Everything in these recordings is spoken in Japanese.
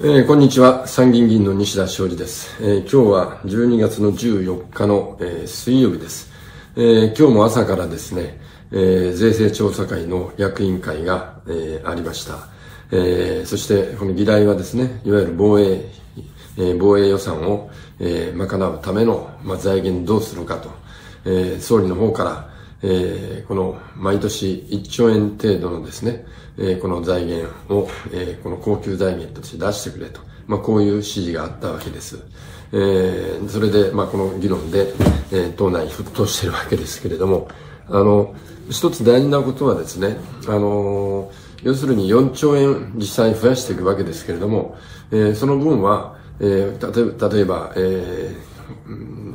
えー、こんにちは。参議院議員の西田昌司です。えー、今日は12月の14日の、えー、水曜日です。えー、今日も朝からですね、えー、税制調査会の役員会が、えー、ありました。えー、そしてこの議題はですね、いわゆる防衛、えー、防衛予算を、えー、賄うための、まあ、財源どうするかと、えー、総理の方から、えー、この毎年1兆円程度のですね、えー、この財源を、えー、この高級財源として出してくれと、まあ、こういう指示があったわけです。えー、それで、まあ、この議論で、えー、党内沸騰しているわけですけれども、あの、一つ大事なことはですね、あの、要するに4兆円実際に増やしていくわけですけれども、えー、その分は、えー、例えば、えー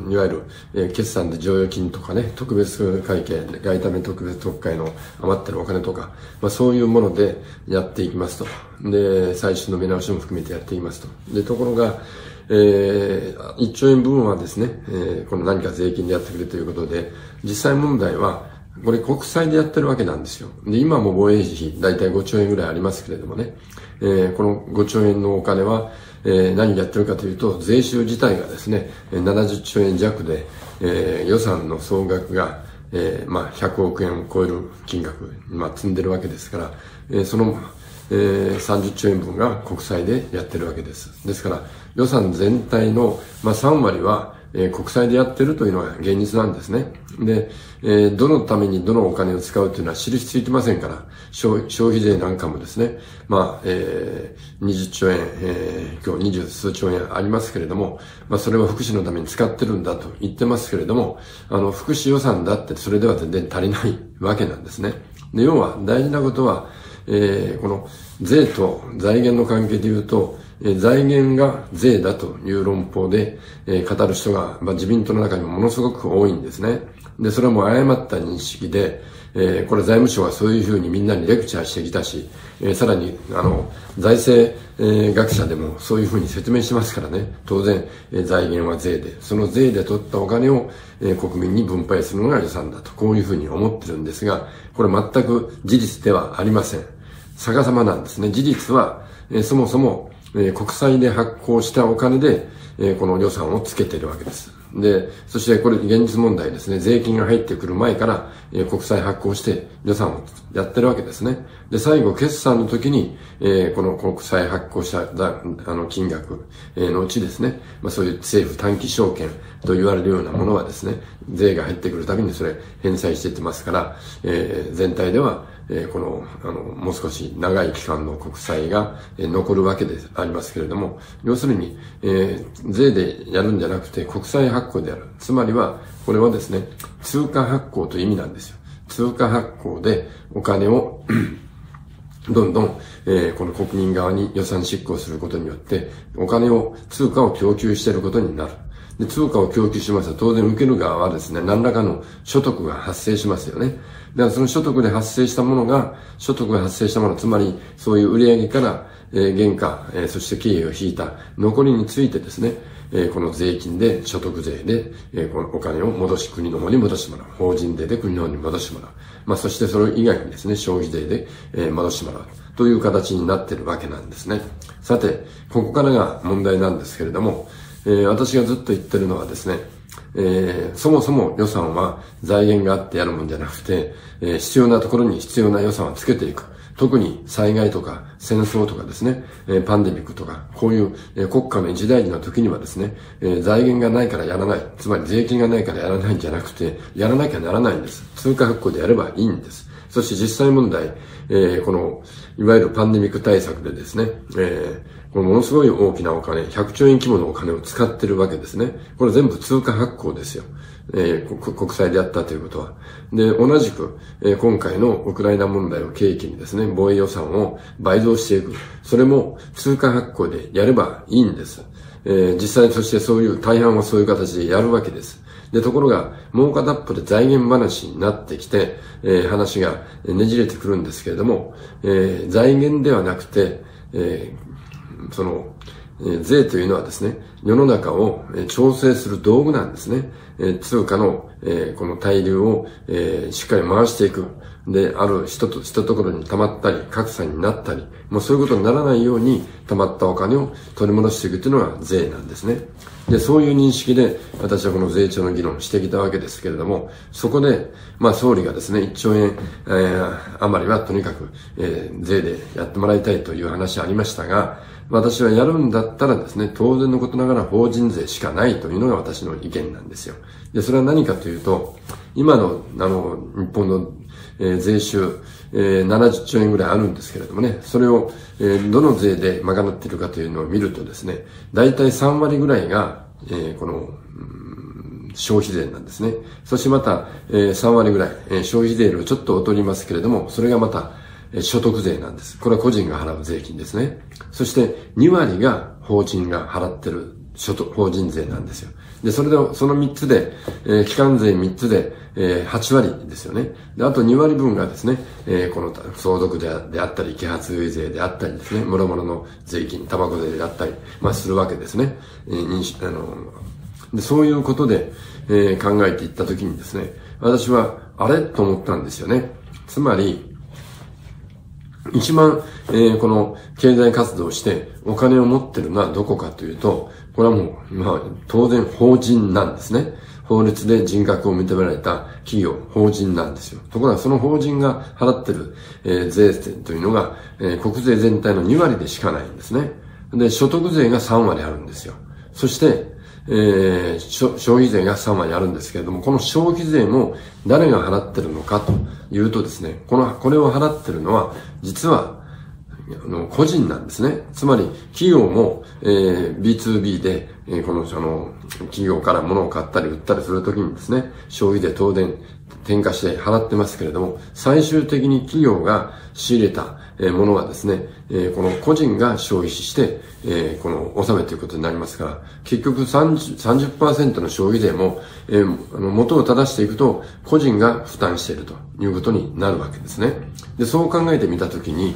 いわゆる、えー、決算で剰余金とかね、特別会計、外為特別特会の余ってるお金とか、まあそういうものでやっていきますと。で、最終の見直しも含めてやっていきますと。で、ところが、えー、1兆円分はですね、えー、この何か税金でやってくれということで、実際問題は、これ国債でやってるわけなんですよ。で、今も防衛費、だいたい5兆円ぐらいありますけれどもね、えー、この5兆円のお金は、えー、何やってるかというと、税収自体がですね、70兆円弱で、えー、予算の総額が、えー、まあ、100億円を超える金額、まあ、積んでるわけですから、えー、その、えー、30兆円分が国債でやってるわけです。ですから、予算全体の、まあ、3割は、えー、国債でやってるというのが現実なんですね。で、えー、どのためにどのお金を使うというのは印ついてませんから、消費税なんかもですね、まあ、えー、20兆円、えー、今日二十数兆円ありますけれども、まあ、それは福祉のために使ってるんだと言ってますけれども、あの、福祉予算だってそれでは全然足りないわけなんですね。で、要は大事なことは、えー、この税と財源の関係で言うと、財源が税だという論法で、え、語る人が、まあ、自民党の中にもものすごく多いんですね。で、それはもう誤った認識で、えー、これ財務省はそういうふうにみんなにレクチャーしてきたし、えー、さらに、あの、財政、えー、学者でもそういうふうに説明しますからね。当然、えー、財源は税で、その税で取ったお金を、えー、国民に分配するのが予算だと、こういうふうに思ってるんですが、これ全く事実ではありません。逆さまなんですね。事実は、えー、そもそも、え、国債で発行したお金で、え、この予算をつけているわけです。で、そしてこれ現実問題ですね。税金が入ってくる前から、え、国債発行して予算をやってるわけですね。で、最後決算の時に、えー、この国債発行しただあの金額、のうちですね、まあそういう政府短期証券と言われるようなものはですね、税が入ってくるたびにそれ返済していってますから、えー、全体ではえ、この、あの、もう少し長い期間の国債が、え、残るわけでありますけれども、要するに、え、税でやるんじゃなくて国債発行である。つまりは、これはですね、通貨発行という意味なんですよ。通貨発行でお金を どんどん、えー、この国民側に予算執行することによって、お金を、通貨を供給していることになる。で、通貨を供給しますと、当然受ける側はですね、何らかの所得が発生しますよね。だからその所得で発生したものが、所得が発生したもの、つまりそういう売上から、えー、原価、えー、そして経費を引いた残りについてですね、えー、この税金で、所得税で、えー、このお金を戻し、国の方に戻してもらう。法人税で国の方に戻してもらう。まあ、そしてそれ以外にですね、消費税で、えー、戻してもらう。という形になってるわけなんですね。さて、ここからが問題なんですけれども、えー、私がずっと言ってるのはですね、えー、そもそも予算は財源があってやるもんじゃなくて、えー、必要なところに必要な予算をつけていく。特に災害とか戦争とかですね、え、パンデミックとか、こういう、え、国家の一大事の時にはですね、え、財源がないからやらない。つまり税金がないからやらないんじゃなくて、やらなきゃならないんです。通貨発行でやればいいんです。そして実際問題、え、この、いわゆるパンデミック対策でですね、えー、このものすごい大きなお金、100兆円規模のお金を使ってるわけですね。これ全部通貨発行ですよ。えー、国債でやったということは。で、同じく、えー、今回のウクライナ問題を契機にですね、防衛予算を倍増していく。それも通貨発行でやればいいんです。えー、実際そしてそういう、大半はそういう形でやるわけです。で、ところが、もう片っぽで財源話になってきて、えー、話がねじれてくるんですけれども、えー、財源ではなくて、えー、その、え税というのはですね、世の中を調整する道具なんですね。え通貨の、えこの対流を、えしっかり回していく。で、ある人と、したところに溜まったり、格差になったり、もうそういうことにならないように溜まったお金を取り戻していくというのが税なんですね。で、そういう認識で私はこの税調の議論してきたわけですけれども、そこで、まあ総理がですね、1兆円、えー、余りはとにかく、えー、税でやってもらいたいという話ありましたが、私はやるんだったらですね、当然のことながら法人税しかないというのが私の意見なんですよ。で、それは何かというと、今の、あの、日本の、えー、税収、えー、70兆円ぐらいあるんですけれどもね、それを、えー、どの税で賄っているかというのを見るとですね、大体3割ぐらいが、えー、この、消費税なんですね。そしてまた、えー、3割ぐらい、えー、消費税をちょっと劣りますけれども、それがまた、え所得税なんです。これは個人が払う税金ですね。そして2割が法人が払ってる所得、法人税なんですよ。で、それで、その3つで、えー、機関税3つで、えー、8割ですよね。で、あと2割分がですね、えー、この相続であったり、揮発税であったりですね、諸々の税金、タバコ税であったり、まあ、するわけですね。えー、あの、で、そういうことで、えー、考えていったときにですね、私は、あれ？と思ったんですよね。つまり、一番、えー、この経済活動をしてお金を持ってるのはどこかというと、これはもう、まあ、当然法人なんですね。法律で人格を認められた企業、法人なんですよ。ところがその法人が払ってる、えー、税制というのが、えー、国税全体の2割でしかないんですね。で、所得税が3割あるんですよ。そして、えー、消費税が3割あるんですけれども、この消費税も誰が払ってるのかというとですね、この、これを払ってるのは、実は、あの、個人なんですね。つまり、企業も、えー、B2B で、えー、この、その、企業から物を買ったり売ったりするときにですね、消費税当然、転嫁して払ってますけれども、最終的に企業が仕入れたえものはですね、えこの個人が消費して、えこの納めということになりますから、結局 30%, 30の消費税も、え元を正していくと、個人が負担しているということになるわけですね。で、そう考えてみたときに、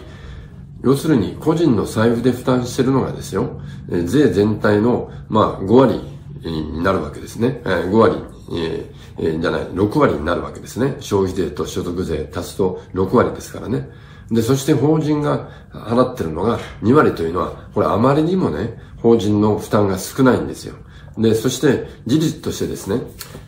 要するに個人の財布で負担しているのがですよ、え税全体の、まあ、5割になるわけですね。え5割えー、じゃない、6割になるわけですね。消費税と所得税足すと6割ですからね。で、そして法人が払ってるのが2割というのは、これあまりにもね、法人の負担が少ないんですよ。で、そして事実としてですね、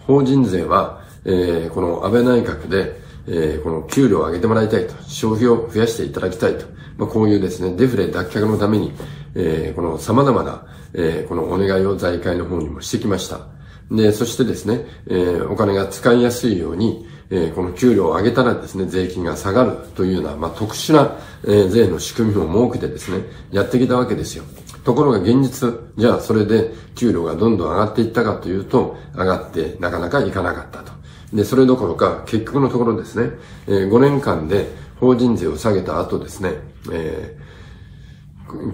法人税は、えー、この安倍内閣で、えー、この給料を上げてもらいたいと、消費を増やしていただきたいと、まあ、こういうですね、デフレ脱却のために、えー、この様々な、えー、このお願いを財界の方にもしてきました。で、そしてですね、えー、お金が使いやすいように、えー、この給料を上げたらですね、税金が下がるというような、まあ、特殊な、えー、税の仕組みを設けてですね、やってきたわけですよ。ところが現実、じゃあそれで給料がどんどん上がっていったかというと、上がってなかなかいかなかったと。で、それどころか、結局のところですね、えー、5年間で法人税を下げた後ですね、えー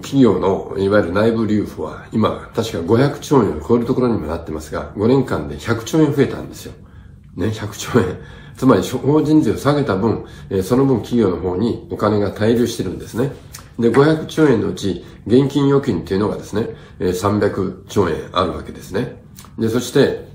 企業のいわゆる内部留保は今確か500兆円を超えるところにもなってますが、5年間で100兆円増えたんですよ。ね、100兆円。つまり法人税を下げた分、その分企業の方にお金が滞留してるんですね。で、500兆円のうち現金預金っていうのがですね、300兆円あるわけですね。で、そして、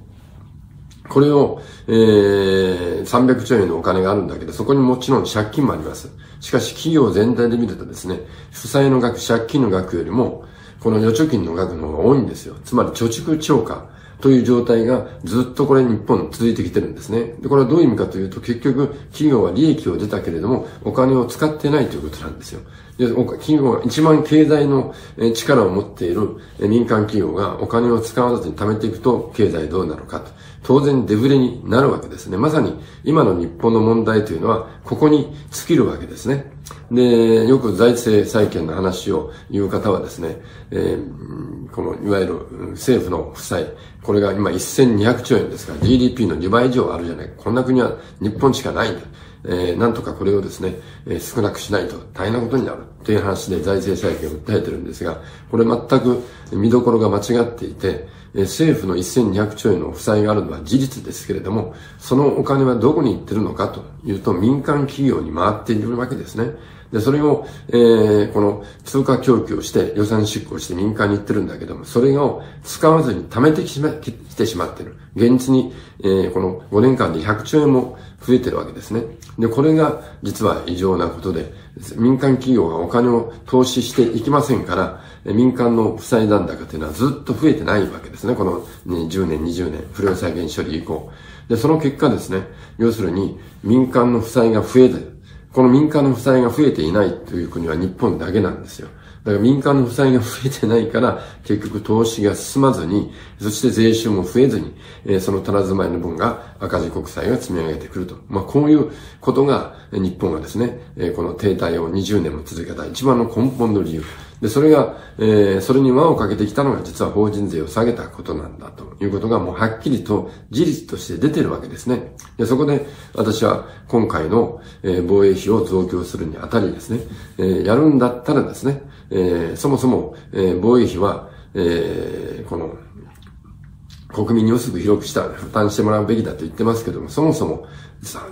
これを、えー、300兆円のお金があるんだけど、そこにもちろん借金もあります。しかし企業全体で見るとですね、負債の額、借金の額よりも、この預貯金の額の方が多いんですよ。つまり貯蓄超過という状態がずっとこれ日本続いてきてるんですね。で、これはどういう意味かというと、結局企業は利益を出たけれども、お金を使ってないということなんですよ。で、企業が一番経済の力を持っている民間企業がお金を使わずに貯めていくと経済どうなるかと。当然デフレになるわけですね。まさに今の日本の問題というのは、ここに尽きるわけですね。で、よく財政再建の話を言う方はですね、えー、このいわゆる政府の負債、これが今1200兆円ですから GDP の2倍以上あるじゃないか。こんな国は日本しかないんだ。えー、なんとかこれをですね、えー、少なくしないと大変なことになるという話で財政再建を訴えてるんですが、これ全く見どころが間違っていて、えー、政府の1200兆円の負債があるのは事実ですけれども、そのお金はどこに行ってるのかというと民間企業に回っているわけですね。で、それを、えー、この通貨供給をして予算執行して民間に行ってるんだけども、それを使わずに貯めてきてしまってる。現実に、えー、この5年間で100兆円も増えてるわけですね。で、これが実は異常なことで、民間企業がお金を投資していきませんから、民間の負債残高というのはずっと増えてないわけですね。この、ね、10年、20年、不良債権処理以降。で、その結果ですね、要するに民間の負債が増えてこの民間の負債が増えていないという国は日本だけなんですよ。だから民間の負債が増えてないから、結局投資が進まずに、そして税収も増えずに、えー、その足らずまいの分が赤字国債が積み上げてくると。まあ、こういうことが、日本がですね、えー、この停滞を20年も続けた一番の根本の理由。で、それが、えー、それに輪をかけてきたのが実は法人税を下げたことなんだということがもうはっきりと事実として出てるわけですね。で、そこで私は今回の、えー、防衛費を増強するにあたりですね、えー、やるんだったらですね、えー、そもそも、えー、防衛費は、えー、この、国民に薄く広くした負担してもらうべきだと言ってますけども、そもそも、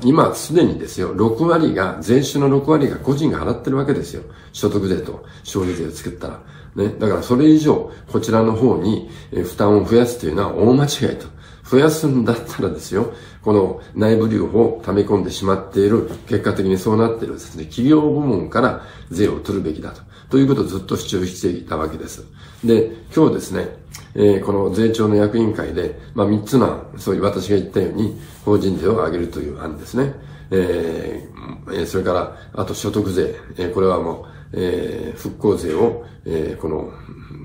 今すでにですよ、6割が、税収の6割が個人が払ってるわけですよ。所得税と消費税を作ったら。ね。だからそれ以上、こちらの方に負担を増やすというのは大間違いと。増やすんだったらですよ、この内部留保を溜め込んでしまっている、結果的にそうなっているですね、企業部門から税を取るべきだと。ということをずっと主張していたわけです。で、今日ですね、えー、この税調の役員会で、まあ、3つの案、そういう私が言ったように、法人税を上げるという案ですね。えー、それから、あと所得税、えー、これはもう、えー、復興税を、えー、この、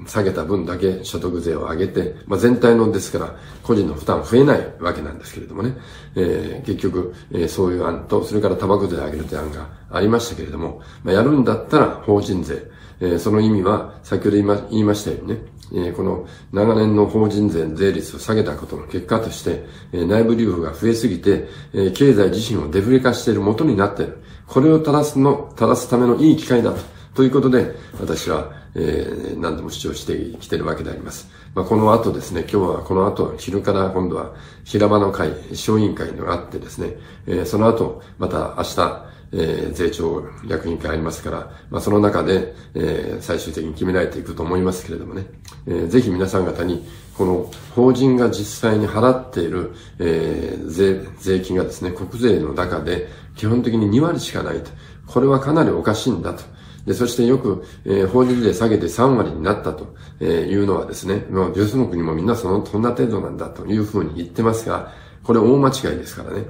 下げた分だけ所得税を上げて、まあ、全体のですから、個人の負担増えないわけなんですけれどもね、えー、結局、えー、そういう案と、それからタバコ税を上げるという案がありましたけれども、まあ、やるんだったら法人税、えー、その意味は、先ほど言いま言いましたようにね、えー、この長年の法人税税率を下げたことの結果として、えー、内部留保が増えすぎて、えー、経済自身をデフレ化している元になっている。これを正すの、正すためのいい機会だと。ということで、私は、えー、何度も主張してきているわけであります。まあ、この後ですね、今日はこの後、昼から今度は平場の会、小委員会があってですね、えー、その後、また明日、えー、税調役員会ありますから、まあ、その中で、えー、最終的に決められていくと思いますけれどもね、えー、ぜひ皆さん方に、この法人が実際に払っている、えー、税、税金がですね、国税の中で基本的に2割しかないと。これはかなりおかしいんだと。で、そしてよく、えー、法人税下げて3割になったと、えー、いうのはですね、まあ、よその国もみんなその、そんな程度なんだというふうに言ってますが、これ大間違いですからね。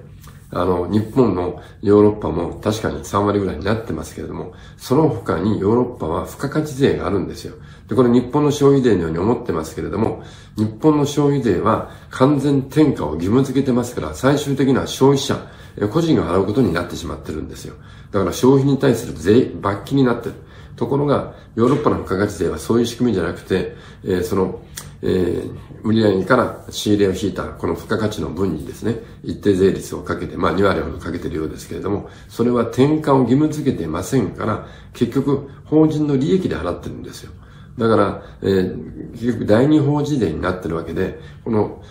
あの、日本のヨーロッパも確かに3割ぐらいになってますけれども、その他にヨーロッパは付加価値税があるんですよ。で、これ日本の消費税のように思ってますけれども、日本の消費税は完全転嫁を義務付けてますから、最終的には消費者、個人が払うことになってしまってるんですよ。だから消費に対する税、罰金になってる。ところが、ヨーロッパの付加価値税はそういう仕組みじゃなくて、えー、その、えー、売上から仕入れを引いたこの付加価値の分にですね、一定税率をかけて、まあ2割ほどかけてるようですけれども、それは転換を義務付けてませんから、結局法人の利益で払ってるんですよ。だから、えー、結局第二法人税になってるわけで、この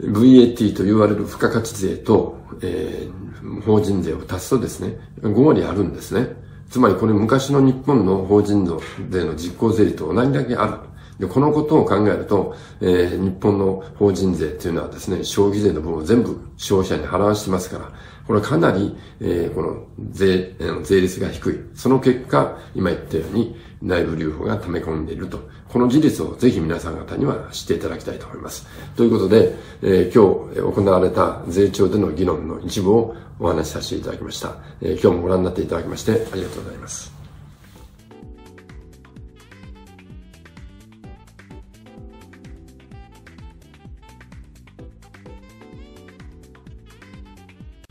VAT と言われる付加価値税と、えー、法人税を足すとですね、5割あるんですね。つまりこれ昔の日本の法人税の実効税率と同じだけある。で、このことを考えると、えー、日本の法人税というのはですね、消費税の分を全部消費者に払わしてますから、これはかなり、えー、この税、えー、税率が低い。その結果、今言ったように内部留保が溜め込んでいると。この事実をぜひ皆さん方には知っていただきたいと思います。ということで、えー、今日行われた税調での議論の一部をお話しさせていただきました。えー、今日もご覧になっていただきましてありがとうございます。